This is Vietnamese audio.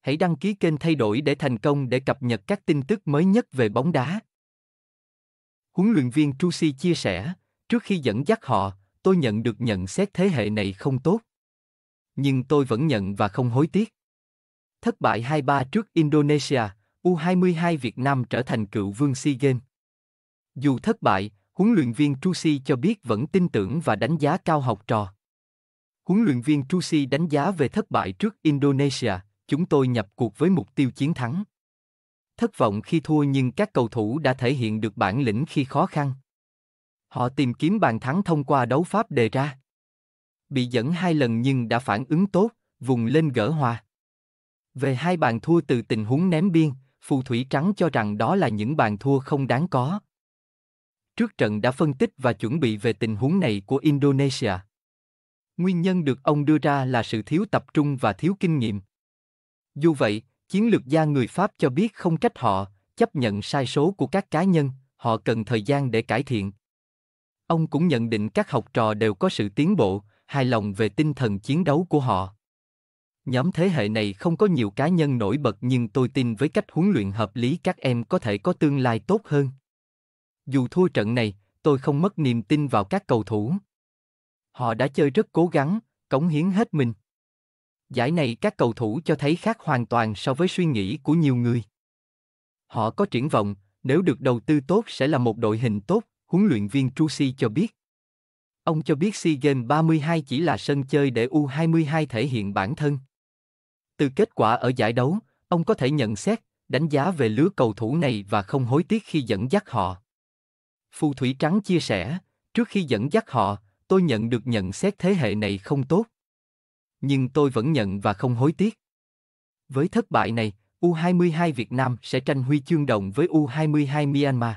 Hãy đăng ký kênh thay đổi để thành công để cập nhật các tin tức mới nhất về bóng đá. Huấn luyện viên Trusi chia sẻ, trước khi dẫn dắt họ, tôi nhận được nhận xét thế hệ này không tốt. Nhưng tôi vẫn nhận và không hối tiếc. Thất bại 2-3 trước Indonesia, U22 Việt Nam trở thành cựu vương SEA Games. Dù thất bại, huấn luyện viên Trusi cho biết vẫn tin tưởng và đánh giá cao học trò. Huấn luyện viên Trusi đánh giá về thất bại trước Indonesia, chúng tôi nhập cuộc với mục tiêu chiến thắng. Thất vọng khi thua nhưng các cầu thủ đã thể hiện được bản lĩnh khi khó khăn. Họ tìm kiếm bàn thắng thông qua đấu pháp đề ra. Bị dẫn hai lần nhưng đã phản ứng tốt, vùng lên gỡ hòa. Về hai bàn thua từ tình huống ném biên, phù thủy trắng cho rằng đó là những bàn thua không đáng có. Trước trận đã phân tích và chuẩn bị về tình huống này của Indonesia. Nguyên nhân được ông đưa ra là sự thiếu tập trung và thiếu kinh nghiệm. Dù vậy, chiến lược gia người Pháp cho biết không trách họ, chấp nhận sai số của các cá nhân, họ cần thời gian để cải thiện. Ông cũng nhận định các học trò đều có sự tiến bộ, hài lòng về tinh thần chiến đấu của họ. Nhóm thế hệ này không có nhiều cá nhân nổi bật nhưng tôi tin với cách huấn luyện hợp lý các em có thể có tương lai tốt hơn. Dù thua trận này, tôi không mất niềm tin vào các cầu thủ. Họ đã chơi rất cố gắng, cống hiến hết mình. Giải này các cầu thủ cho thấy khác hoàn toàn so với suy nghĩ của nhiều người. Họ có triển vọng, nếu được đầu tư tốt sẽ là một đội hình tốt, huấn luyện viên Trusi cho biết. Ông cho biết SEA Games 32 chỉ là sân chơi để U22 thể hiện bản thân. Từ kết quả ở giải đấu, ông có thể nhận xét, đánh giá về lứa cầu thủ này và không hối tiếc khi dẫn dắt họ. Phù Thủy Trắng chia sẻ, trước khi dẫn dắt họ, tôi nhận được nhận xét thế hệ này không tốt. Nhưng tôi vẫn nhận và không hối tiếc. Với thất bại này, U22 Việt Nam sẽ tranh huy chương đồng với U22 Myanmar.